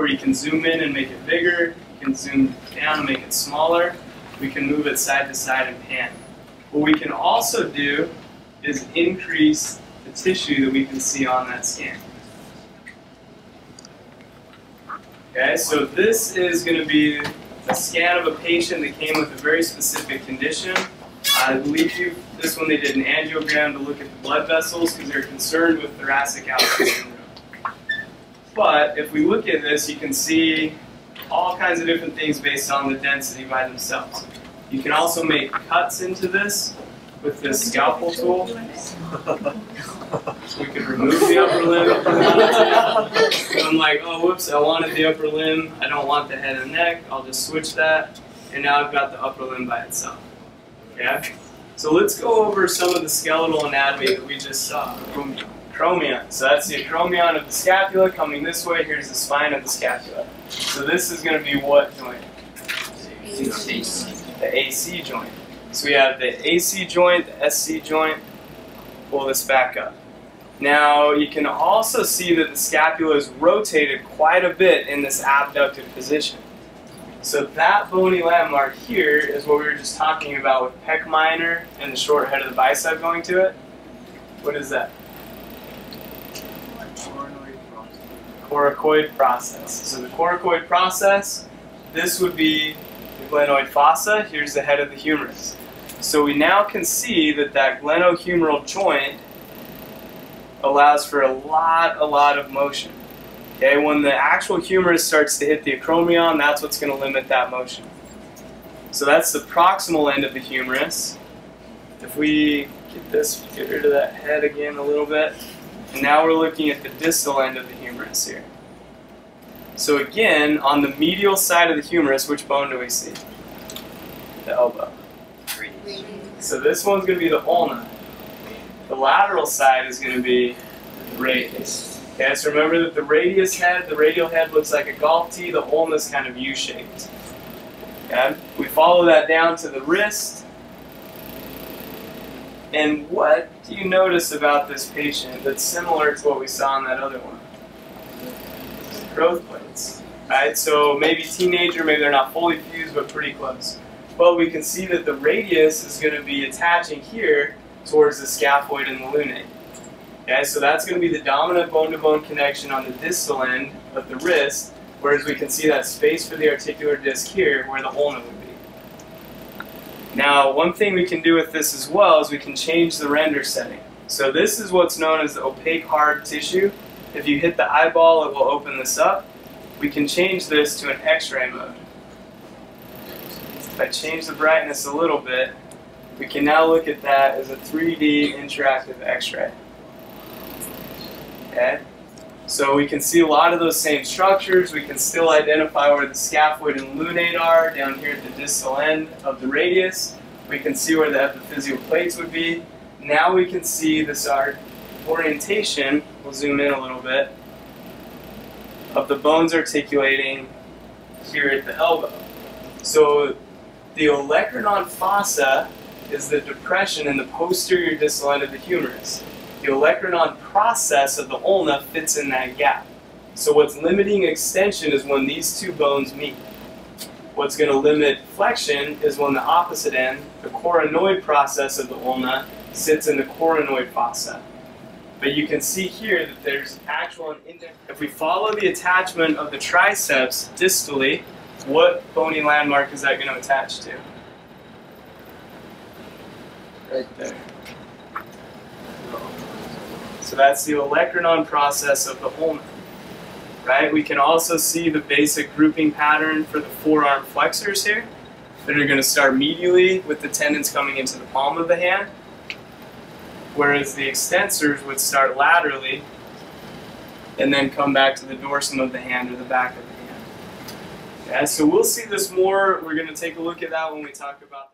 where you can zoom in and make it bigger, you can zoom down and make it smaller, we can move it side to side and pan. What we can also do is increase the tissue that we can see on that scan. Okay, so this is going to be a scan of a patient that came with a very specific condition. I believe you, this one they did an angiogram to look at the blood vessels because they're concerned with thoracic outlet syndrome. But if we look at this, you can see all kinds of different things based on the density by themselves. You can also make cuts into this with this scalpel tool. So we can remove the upper limb to. I'm like, oh, whoops, I wanted the upper limb. I don't want the head and neck. I'll just switch that. And now I've got the upper limb by itself. Okay? So let's go over some of the skeletal anatomy that we just saw. Acromion. So that's the acromion of the scapula coming this way. Here's the spine of the scapula. So this is going to be what joint? The AC joint. So we have the AC joint, the SC joint. Pull this back up. Now you can also see that the scapula is rotated quite a bit in this abducted position. So that bony landmark here is what we were just talking about with pec minor and the short head of the bicep going to it. What is that? Coracoid process. So the coracoid process, this would be the glenoid fossa. Here's the head of the humerus. So we now can see that that glenohumeral joint allows for a lot, a lot of motion. Okay, when the actual humerus starts to hit the acromion, that's what's going to limit that motion. So that's the proximal end of the humerus. If we get this, get rid of that head again a little bit. And now we're looking at the distal end of the humerus here. So again, on the medial side of the humerus, which bone do we see? The elbow. So this one's going to be the ulna. The lateral side is going to be the radius. Okay, so remember that the radius head, the radial head looks like a golf tee, the ulna is kind of U-shaped. Okay, we follow that down to the wrist. And what do you notice about this patient that's similar to what we saw in that other one? Growth plates. Right, so maybe teenager, maybe they're not fully fused, but pretty close. But we can see that the radius is going to be attaching here towards the scaphoid and the lunate. Okay, so that's going to be the dominant bone-to-bone -bone connection on the distal end of the wrist, whereas we can see that space for the articular disc here where the ulna would. Now, one thing we can do with this as well is we can change the render setting. So this is what's known as the opaque hard tissue. If you hit the eyeball, it will open this up. We can change this to an x-ray mode. If I change the brightness a little bit, we can now look at that as a 3D interactive x-ray. Okay? So we can see a lot of those same structures. We can still identify where the scaphoid and lunate are down here at the distal end of the radius. We can see where the epiphyseal plates would be. Now we can see this our orientation, we'll zoom in a little bit, of the bones articulating here at the elbow. So the olecranon fossa is the depression in the posterior distal end of the humerus. The olecranon process of the ulna fits in that gap. So what's limiting extension is when these two bones meet. What's going to limit flexion is when the opposite end, the coronoid process of the ulna, sits in the coronoid fossa. But you can see here that there's actual. If we follow the attachment of the triceps distally, what bony landmark is that going to attach to? Right there. So that's the olecranon process of the ulna. Right? We can also see the basic grouping pattern for the forearm flexors here that are going to start medially with the tendons coming into the palm of the hand, whereas the extensors would start laterally and then come back to the dorsum of the hand or the back of the hand. Yeah, so we'll see this more. We're going to take a look at that when we talk about